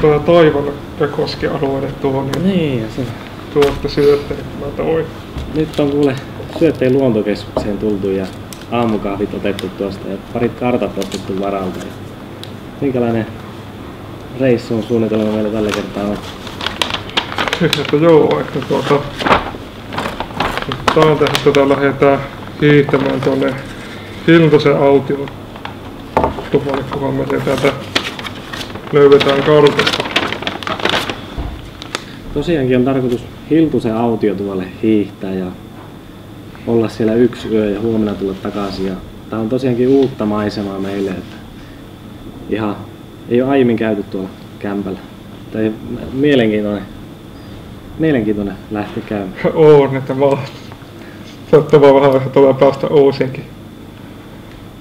Tuo Taivan Pekoski-alueelle tuo, niin, Niin, ja se, tuosta syötteet mä toin. nyt on kuule syötteen luontokeskukseen tultu ja aamukahvit otettu tuosta ja parit kartat ostettu varalta. Ja minkälainen reissu on suunnitelma meillä tällä kertaa on? Että joo, että tuota... Tää tehdä tätä lähdetään hiihtämään tuonne Hiltosen autioon. Tuolle kunhan me täältä löydetään kartasta. Tosiaankin on tarkoitus Hiltusen autio tuolle hiihtää ja olla siellä yksi yö ja huomenna tulla takaisin. Ja tää on tosiaankin uutta maisemaa meille, että ihan ei ole aiemmin käyty tuolla kämpällä. Tai mielenkiintoinen, mielenkiintoinen lähteä käymään. On, että mä Saattaa vaan vähän tulee päästä uusinkin.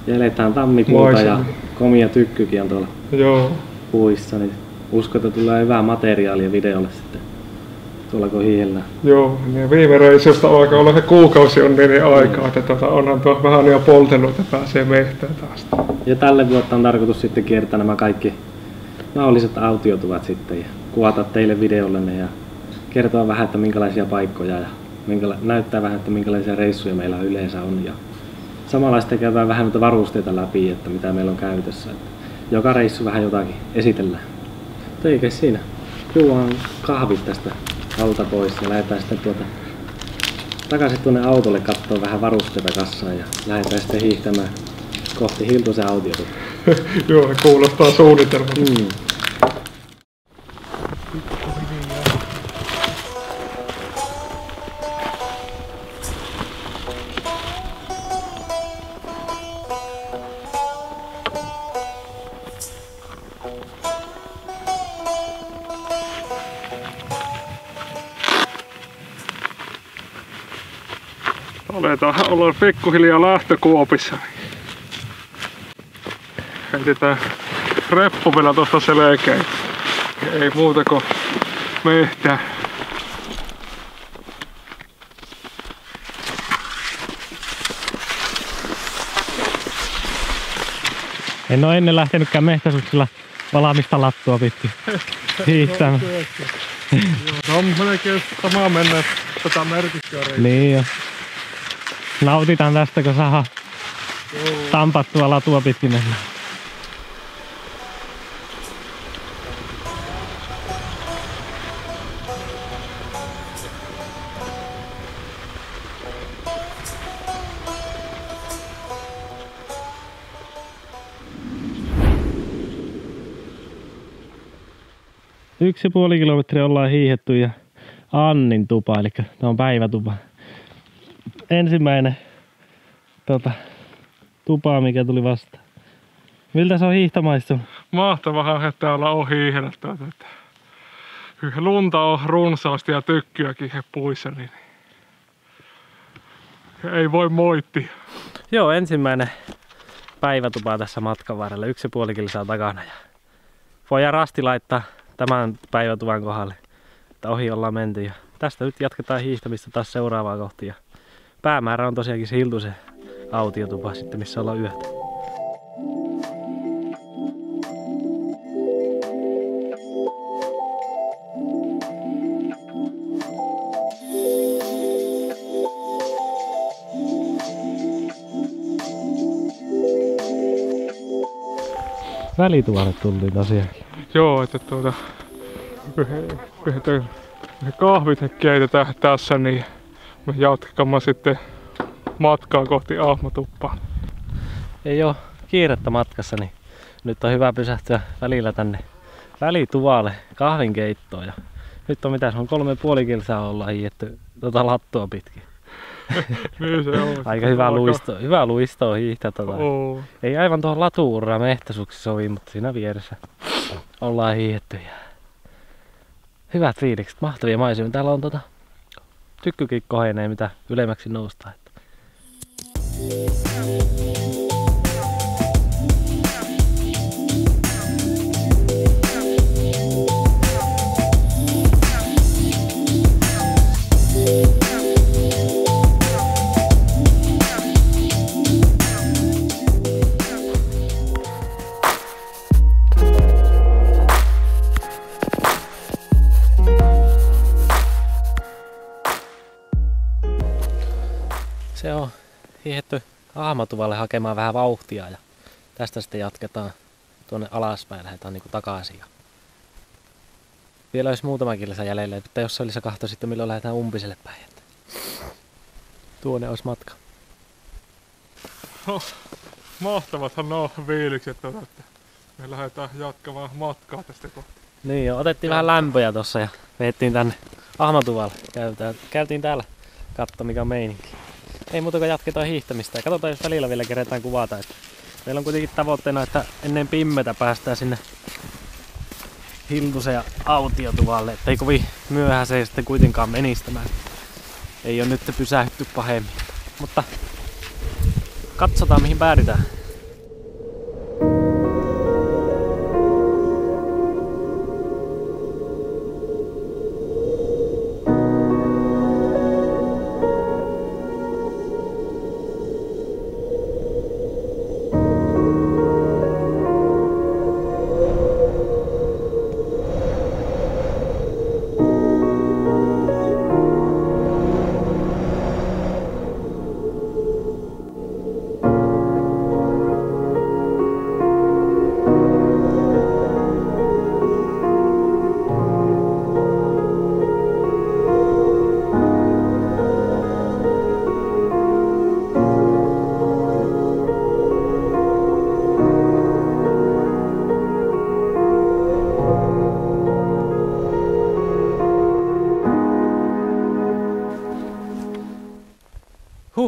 Ja eletään tammikuuta ja Maisemia. komia tykkykin on tuolla Joo. Puissa, niin uskon, että tulee hyvää materiaalia videolle sitten tuolla kun hiihellään. Joo, niin viime reissusta alkaa olla se kuukausi on niin aikaa, että tuota, onhan tuo vähän jo poltellut, että pääsee mehtään taas. Ja tälle vuotta on tarkoitus sitten kiertää nämä kaikki mahdolliset autiotuvat sitten ja kuvata teille videolle ne ja kertoa vähän, että minkälaisia paikkoja ja minkäla- näyttää vähän, että minkälaisia reissuja meillä yleensä on. Ja samalla sitten käydään vähän noita varusteita läpi, että mitä meillä on käytössä. Että joka reissu vähän jotakin esitellään. Mutta eikä siinä. Juodaan kahvit tästä alta pois ja lähdetään sitten tuota takaisin tuonne autolle katsoa vähän varusteita kassaan ja lähdetään sitten hiihtämään kohti Hiltusen autiota. Joo, kuulostaa suunnitelmalta. Mm. Aletaan olla pikkuhiljaa lähtökuopissa. Heitetään reppu vielä tuosta selkeä. Ei muuta kuin mehtää. En ole ennen lähtenytkään mehtäsuksilla valmista lattua pitkin hiihtämään. No on melkein sama mennä tätä merkittyä. Niin jo. Nautitaan tästä, kun saa tampattua latua pitkin. Yksi ja puoli kilometriä ollaan hiihetty ja Annin tupa, eli tämä on päivätupa. Ensimmäinen tota, tupa, mikä tuli vastaan. Miltä se on hiihtomaistunut? Mahtavahan, että täällä on hiihdellä tuota, että lunta on runsaasti ja tykkyäkin he puissa, niin ei voi moitti. Joo, ensimmäinen päivätupa tässä matkan varrella. Yksi ja puoli kilsaa takana. Ja voidaan rasti laittaa tämän päivätuvan kohdalle, että ohi ollaan menty. Ja tästä nyt jatketaan hiihtämistä taas seuraavaa kohti. Päämäärä on tosiaankin se Hiltusen autiotupa sitten, missä ollaan yötä. Välituvalle tultiin tosiaankin. Joo, että tuota yhden kahvit keitetään tässä, niin me jatkamme sitten matkaa kohti Ahmatuppaa. ei ole kiirettä matkassa, niin nyt on hyvä pysähtyä välillä tänne välituvalle kahvinkeittoon. Ja nyt on mitä, se on kolme puoli kilsaa ollaan hiihetty tota lattua pitkin. niin se on. Aika hyvä luisto, hyvä luisto on hiihtää tota. Oo. Ei aivan tuohon latuuraan mehtäsuksi sovi, mutta siinä vieressä ollaan hiihetty. Ja hyvät fiilikset, mahtavia maisemia. Täällä on tota, tykkykin kohenee, mitä ylemmäksi noustaan. Että Ahmatuvalle hakemaan vähän vauhtia ja tästä sitten jatketaan tuonne alaspäin, lähdetään niinku takaisin. Vielä olisi muutama kilsa jäljellä, että jos se olisi kahto sitten milloin lähdetään umpiselle päin. Että tuonne olisi matka. No, mahtavathan nuo viilikset on, että me lähdetään jatkamaan matkaa tästä kohtaa. Niin jo, otettiin vähän lämpöjä tossa ja veettiin tänne Ahmatuvalle. Käytiin, käytiin täällä katso mikä on meininki. Ei muuta kuin jatketaan hiihtämistä ja katsotaan jos välillä vielä keretään kuvata. Että meillä on kuitenkin tavoitteena, että ennen pimmetä päästään sinne Hiltusen ja autiotuvalle, ettei kovin myöhään se sitten kuitenkaan menistämään. Ei ole nyt pysähtyy pahemmin. Mutta katsotaan mihin päädytään.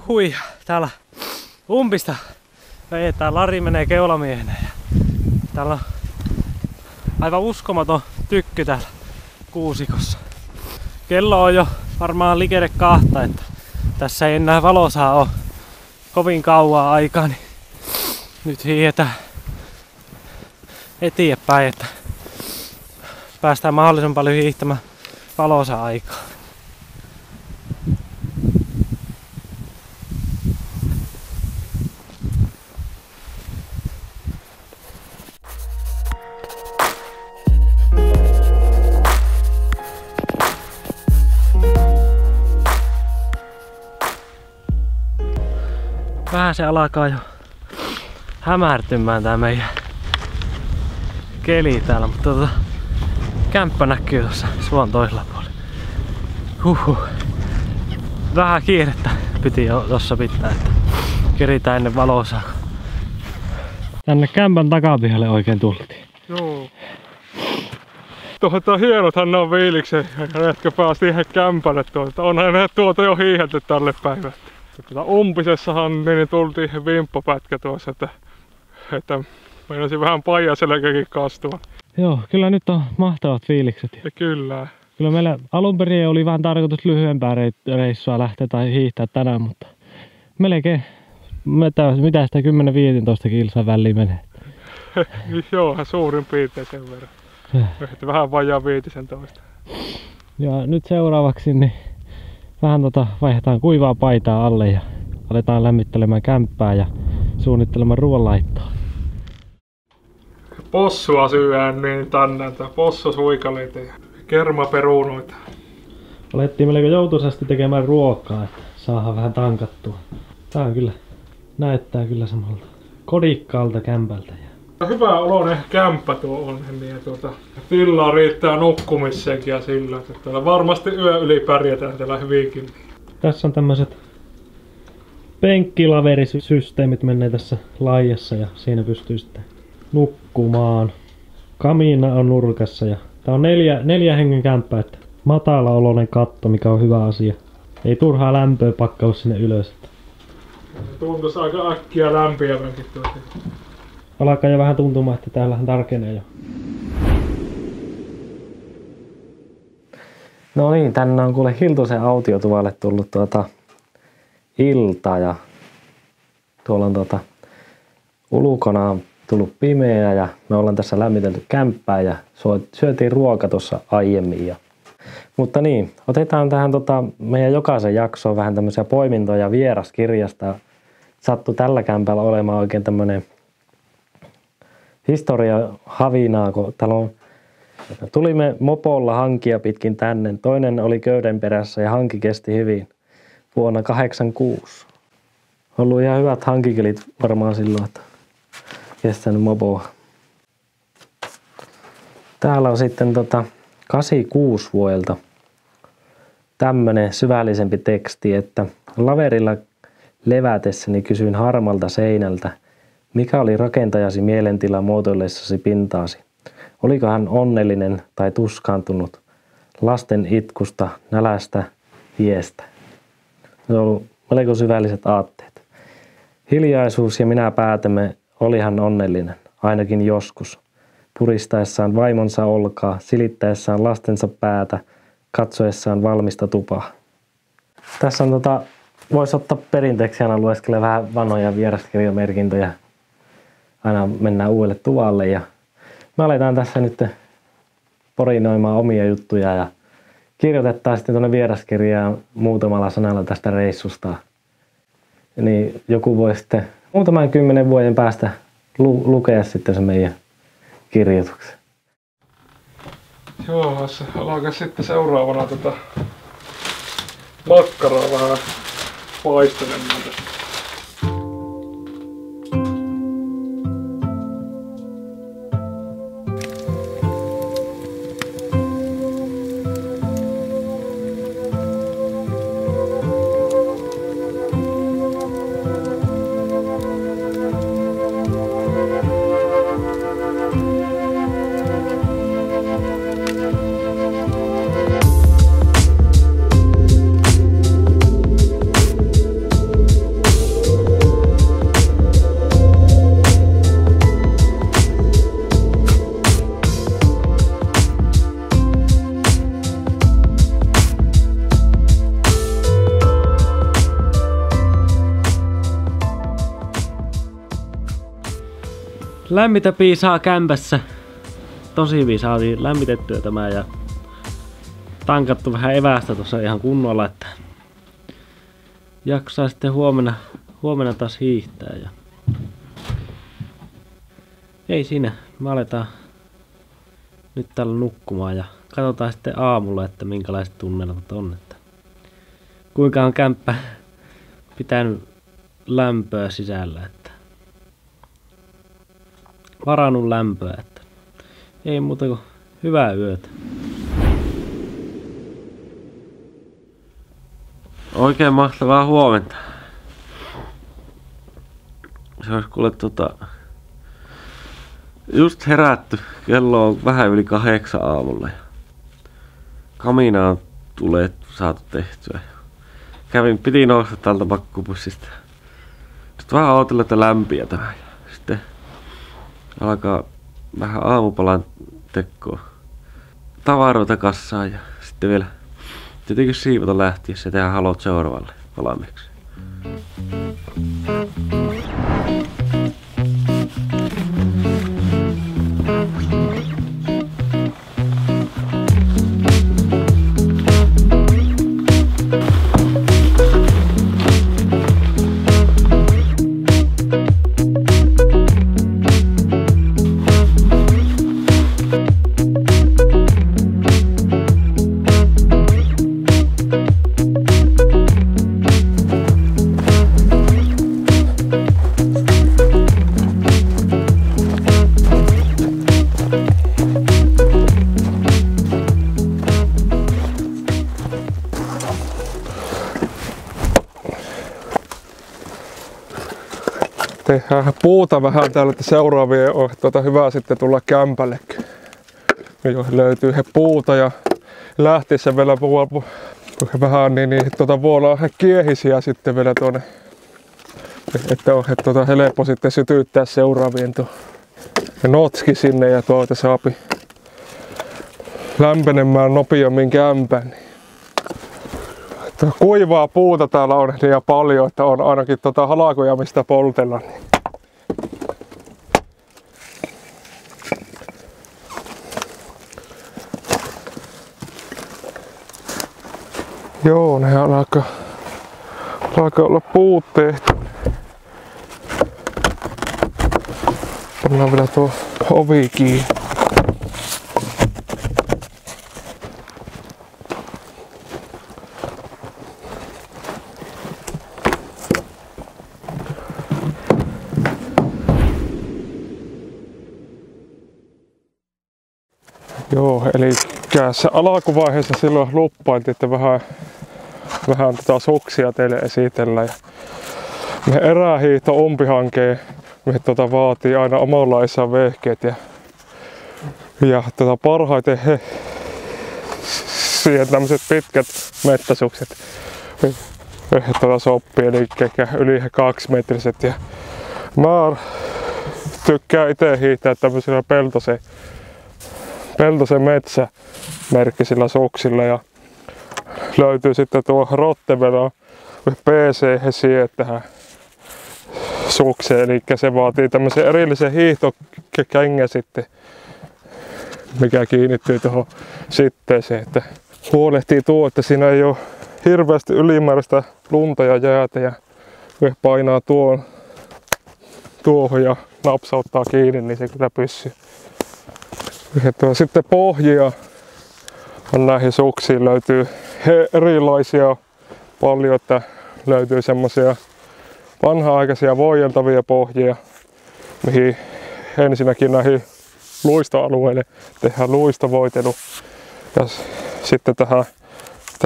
Huhui, täällä umpista Tää Lari menee keulamiehenä ja täällä on aivan uskomaton tykky täällä kuusikossa. Kello on jo varmaan likede kahta, että tässä ei enää valosaa ole kovin kauan aikaa, niin nyt hiihetään eteenpäin, että päästään mahdollisimman paljon hiihtämään valosa aikaa. Se alkaa jo hämärtymään tää meidän keli täällä, mutta tota, kämppä näkyy tuossa suon toisella puolella. Huhhuh. Vähän kiirettä piti jo tossa pitää, että keritään ennen valosaa. Tänne kämpän takapihalle oikein tultiin. Joo. Tuota hienothan ne on viiliksen, jotka pääsi ihan kämpälle tuolta. Onhan ne tuota jo hiihelty tälle päivälle. Tuota, umpisessahan niin tultiin vimppapätkä tuossa, että, että meinasin vähän paijaselkäkin kastua. Joo, kyllä nyt on mahtavat fiilikset. Ja kyllä. Kyllä meillä alun perin oli vähän tarkoitus lyhyempää reissua lähteä tai hiihtää tänään, mutta melkein mitä, mitä sitä 10-15 kilsaa väliin menee. Joo, suurin piirtein sen verran. vähän vajaa 15. Ja nyt seuraavaksi niin vähän tota, vaihdetaan kuivaa paitaa alle ja aletaan lämmittelemään kämppää ja suunnittelemaan ruoanlaittoa. Possua syödään niin tänne, että possusuikaleita ja kermaperunoita. Alettiin melko joutuisasti tekemään ruokaa, että saadaan vähän tankattua. Tää on kyllä, näyttää kyllä samalta kodikkaalta kämpältä. Hyvä oloinen kämppä tuo on, niin tuota, tilaa riittää nukkumiseenkin ja sillä, että täällä varmasti yö yli pärjätään täällä hyvinkin. Tässä on tämmöiset penkkilaverisysteemit menee tässä laajassa ja siinä pystyy sitten nukkumaan. Kamiina on nurkassa ja tää on neljä, neljä hengen kämppä, että matala oloinen katto, mikä on hyvä asia. Ei turhaa lämpöä pakkaus sinne ylös. Tuntuisi aika äkkiä lämpiävänkin tuossa alkaa jo vähän tuntumaan, että täällähän tarkenee jo. No niin, tänne on kuule Hiltusen autiotuvalle tullut tuota ilta ja tuolla on tuota ulkona on tullut pimeä ja me ollaan tässä lämmitelty kämppää ja syötiin ruoka tuossa aiemmin. Ja... Mutta niin, otetaan tähän tota meidän jokaisen jaksoon vähän tämmöisiä poimintoja vieraskirjasta. Sattu tällä kämpällä olemaan oikein tämmöinen historia havinaa, kun täällä on Tulimme mopolla hankia pitkin tänne. Toinen oli köyden perässä ja hanki kesti hyvin vuonna 86. ollut ihan hyvät hankikelit varmaan silloin, että kestänyt mopoa. Täällä on sitten tota 86 vuodelta tämmönen syvällisempi teksti, että laverilla levätessäni kysyin harmalta seinältä, mikä oli rakentajasi mielentila muotoillessasi pintaasi. Oliko hän onnellinen tai tuskaantunut lasten itkusta, nälästä, viestä? Se on ollut melko syvälliset aatteet. Hiljaisuus ja minä päätämme, oli hän onnellinen, ainakin joskus. Puristaessaan vaimonsa olkaa, silittäessään lastensa päätä, katsoessaan valmista tupaa. Tässä on tota, voisi ottaa perinteeksi aina lueskella vähän vanhoja vieraskirjamerkintöjä. Aina mennään uudelle tuvalle ja me aletaan tässä nyt porinoimaan omia juttuja ja kirjoitetaan sitten tuonne vieraskirjaan muutamalla sanalla tästä reissusta. Niin joku voi sitten muutaman kymmenen vuoden päästä lu- lukea sitten se meidän kirjoituksen. Joo, se alkaa sitten seuraavana tota makkaraa vähän paistelemaan tästä. Lämmitä piisaa kämpässä. Tosi hyvin saatiin lämmitettyä tämä ja tankattu vähän evästä tuossa ihan kunnolla, että jaksaa sitten huomenna, huomenna taas hiihtää. Ja... Ei siinä, me aletaan nyt täällä nukkumaan ja katsotaan sitten aamulla, että minkälaiset tunnelmat on. Että kuinka on kämppä pitänyt lämpöä sisällä. Että varannut lämpöä, että ei muuta kuin hyvää yötä. Oikein mahtavaa huomenta. Se olisi kuule tota... Just herätty. Kello on vähän yli kahdeksan aamulla. Ja kamina on tulee saatu tehtyä. Kävin, piti nousta tältä pakkupussista. Sitten vähän ootella, että lämpiä tämä. Alkaa vähän aamupalan tekoa tavaroita kassaan ja sitten vielä tietenkin siivota lähtiessä ja tehdä halot seuraavalle valmiiksi. Tehdään puuta vähän täällä, että seuraavia on tuota hyvä sitten tulla kämpällekin. Jo löytyy he puuta ja lähtiessä vielä voi vähän niin, niin tuota, voi olla kiehisiä sitten vielä tuonne. Että on että tuota, helppo sitten sytyttää seuraavien tuo notski sinne ja tuota saapi lämpenemään nopeammin kämpän. Niin. Että kuivaa puuta täällä on niin paljon, että on ainakin tota halakoja mistä poltella. Niin. Joo, ne alkaa, alkaa olla puut tehty. Pannaan vielä tuo ovi kiinni. Joo, eli alkuvaiheessa silloin luppailtiin, että vähän, vähän tota suksia teille esitellä. Ja me erähiihto umpihankeen me tota vaatii aina omanlaissa vehkeet ja, ja tota parhaiten he siihen tämmöiset pitkät mettäsukset tota sopii, eli yli kaksimetriset. Ja mä tykkään itse hiihtää tämmöisillä peltose, peltose metsä merkkisillä suksilla ja löytyy sitten tuo Rottevelo PC siihen tähän sukseen, eli se vaatii tämmöisen erillisen hiihtokengän sitten, mikä kiinnittyy tuohon sitteeseen, että huolehtii tuo, että siinä ei ole hirveästi ylimääräistä lunta ja jäätä ja painaa tuon tuohon ja napsauttaa kiinni, niin se kyllä pysyy. Ja sitten pohjia on näihin suksiin löytyy erilaisia paljon, että löytyy semmosia vanha-aikaisia voijeltavia pohjia, mihin ensinnäkin näihin luistoalueille tehdään luistovoitelu. Ja sitten tähän,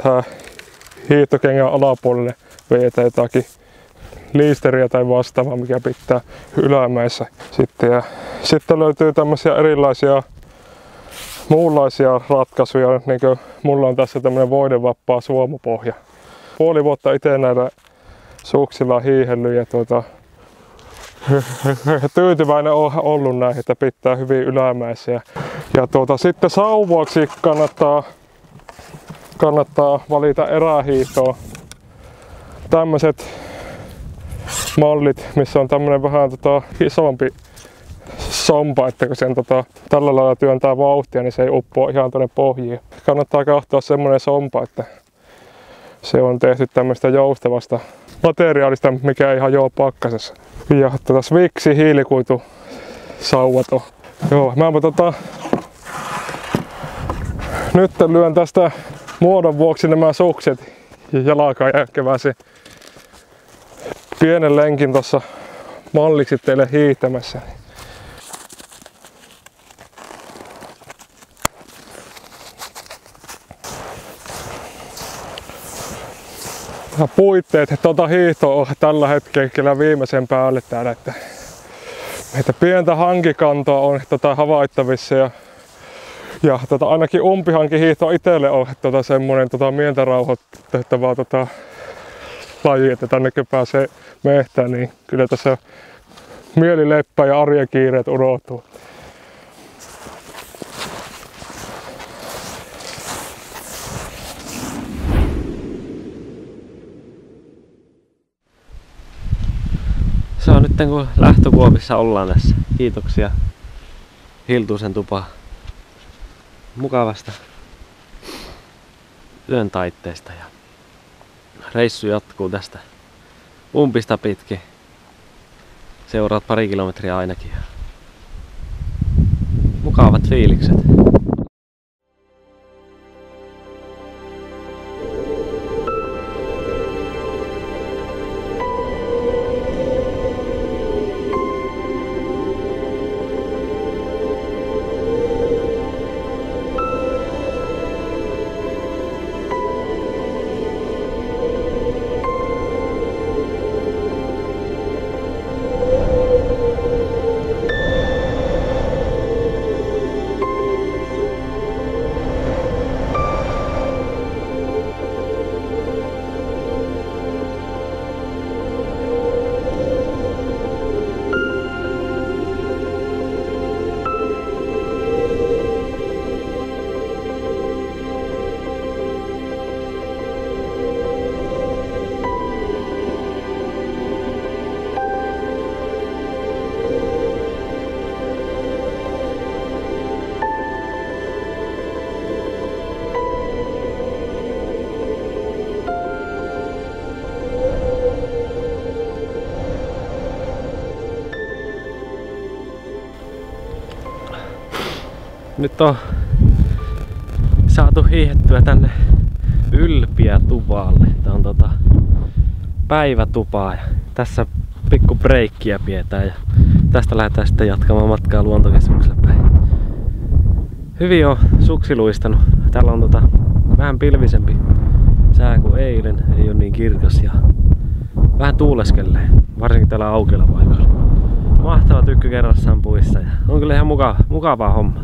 tähän hiihtokengän alapuolelle vetää jotakin liisteriä tai vastaavaa, mikä pitää ylämäessä sitten. Ja sitten löytyy tämmöisiä erilaisia muunlaisia ratkaisuja, niin kuin mulla on tässä tämmöinen voidevapaa suomupohja. Puoli vuotta itse näillä suksilla hiihellyt ja tuota, tyytyväinen on ollut näihin, että pitää hyvin ylämäisiä. Ja tuota, sitten sauvaksi kannattaa, kannattaa valita erähiihtoa. Tämmöiset mallit, missä on tämmönen vähän tota, isompi sompa, että kun sen tota, tällä lailla työntää vauhtia, niin se ei uppoa ihan tuonne pohjiin. Kannattaa kahtoa semmonen sompa, että se on tehty tämmöistä joustavasta materiaalista, mikä ei hajoa pakkasessa. Ja tota Swixi hiilikuitu sauvat on. Joo, mä tota, nyt lyön tästä muodon vuoksi nämä sukset jalkaan ja keväsi pienen lenkin tuossa malliksi teille hiihtämässä. Puitteet tuota hiihtoa on tällä hetkellä viimeisen päälle täällä, että, että pientä hankikantoa on tota havaittavissa ja, ja tota, ainakin hiihto itselle on tota, semmoinen tota, mieltä rauhoittava tota, laji, että tänne kun pääsee mehtään, niin kyllä tässä mieli leppä ja arjen kiireet unohtuu. Nyt kun lähtökuopissa ollaan tässä. Kiitoksia Hiltusen tupa mukavasta yön taitteesta ja reissu jatkuu tästä umpista pitkin. Seuraat pari kilometriä ainakin. Mukavat fiilikset. Nyt on saatu hiihettyä tänne Ylpiä tuvalle. Tää on tota päivätupaa ja tässä pikku breikkiä pidetään ja tästä lähdetään sitten jatkamaan matkaa luontokeskukselle päin. Hyvin on suksi luistanut. Täällä on tota, vähän pilvisempi sää kuin eilen. Ei ole niin kirkas ja vähän tuuleskelee. Varsinkin täällä aukeilla paikalla. Mahtava tykky kerrassaan puissa ja on kyllä ihan mukava, mukavaa homma.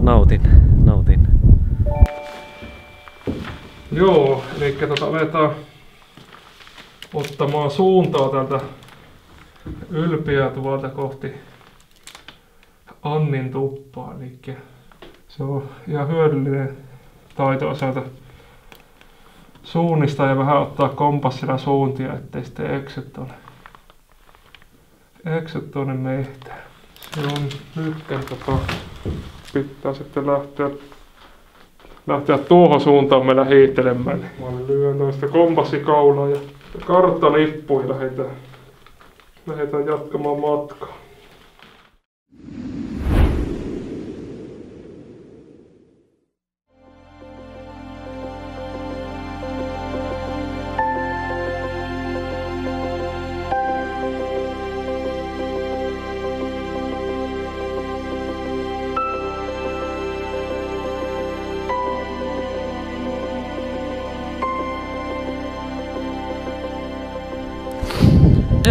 Nautin, nautin. Joo, eli tota aletaan ottamaan suuntaa täältä ylpiä tuolta kohti Annin tuppaa. Eli se on ihan hyödyllinen taito osata suunnistaa ja vähän ottaa kompassilla suuntia, ettei sitten eksy tuonne, eksy tuonne. Se on nyt tota, pitää sitten lähteä lähteä tuohon suuntaan meillä hiittelemään. Mä lyön noista kompassikaulaa ja karttanippuihin lähdetään, lähdetään jatkamaan matkaa.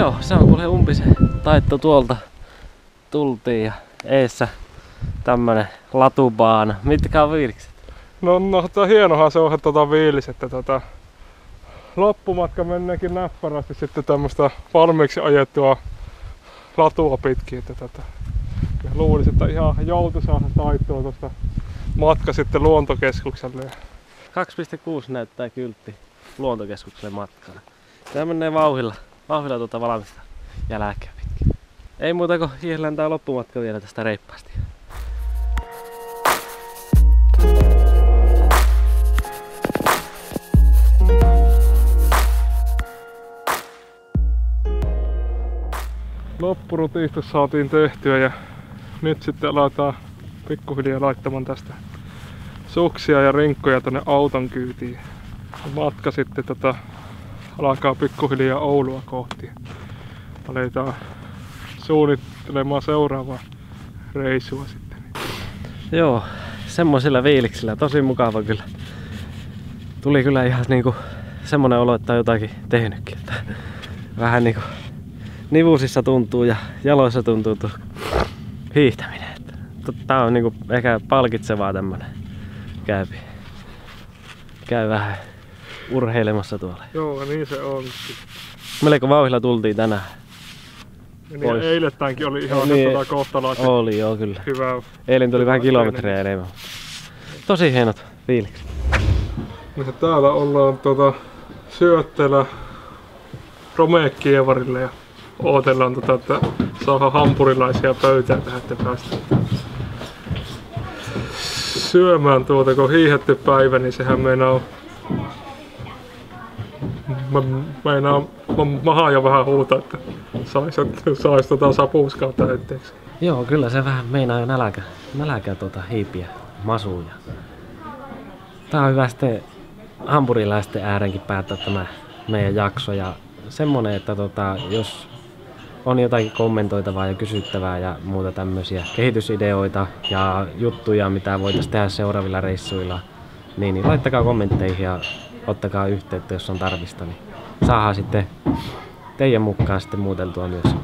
Joo, se on kuule umpisen taitto tuolta tultiin ja eessä tämmönen latubaana. Mitkä on fiilikset? No, no tota, hienohan se on tota viilis, että tota, loppumatka menneekin näppärästi sitten tämmöstä valmiiksi ajettua latua pitkin. Että tota, ja luulisin, että ihan joutuisaa taittoa tuosta matka sitten luontokeskukselle. 2,6 näyttää kyltti luontokeskukselle matkalle. Tämä menee vauhilla, vauhilla tuota valmista jälkeä pitkin. Ei muuta kuin hiihlään tää loppumatka vielä tästä reippaasti. loppurutiistus saatiin tehtyä ja nyt sitten aletaan pikkuhiljaa laittamaan tästä suksia ja rinkkoja tonne auton kyytiin. Matka sitten tota, alkaa pikkuhiljaa Oulua kohti. Aletaan suunnittelemaan seuraavaa reissua sitten. Joo, semmoisilla fiiliksillä. Tosi mukava kyllä. Tuli kyllä ihan niinku semmonen olo, että on jotakin tehnytkin. Että vähän niinku nivusissa tuntuu ja jaloissa tuntuu tuo hiihtäminen. Tää on niinku ehkä palkitsevaa tämmönen käypi. Käy vähän urheilemassa tuolla. Joo, niin se on. Melko vauhilla tultiin tänään. Ja niin Pois. eilettäänkin oli ihan Niin. tota kohtalaisen Oli joo kyllä. hyvä. Eilen tuli vähän kilometrejä enemmän. Tosi hienot fiilikset. Ja täällä ollaan tota, syötteellä Romekievarille ja ootellaan tota, että saadaan hampurilaisia pöytään tähän, että päästään syömään tuota, kun hiihetty päivä, niin sehän meinaa Mä meinaa mä, maha jo vähän huuta, että sais, sais tota sapuuskaa täytteeksi. Joo, kyllä se vähän meinaa jo nälkä, nälkä tota hiipiä masuja. Tää on hyvä sitten hampurilaisten äärenkin päättää tämä meidän jakso ja semmonen, että tota, jos on jotakin kommentoitavaa ja kysyttävää ja muuta tämmöisiä kehitysideoita ja juttuja, mitä voitaisiin tehdä seuraavilla reissuilla, niin, niin laittakaa kommentteihin ja ottakaa yhteyttä, jos on tarvista, niin saadaan sitten teidän mukaan sitten muuteltua myös.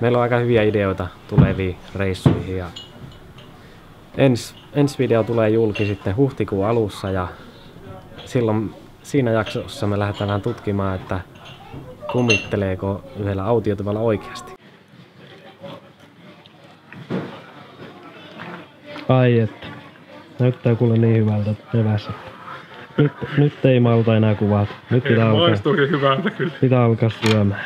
Meillä on aika hyviä ideoita tuleviin reissuihin ja ens, ensi video tulee julki sitten huhtikuun alussa ja silloin siinä jaksossa me lähdetään vähän tutkimaan, että kumitteleeko yhdellä autiotuvalla oikeasti. Ai että. Näyttää kuule niin hyvältä evässä. Nyt, nyt ei malta enää kuvata. Nyt pitää alkaa, Maistuukin hyvältä kyllä. pitää alkaa syömään.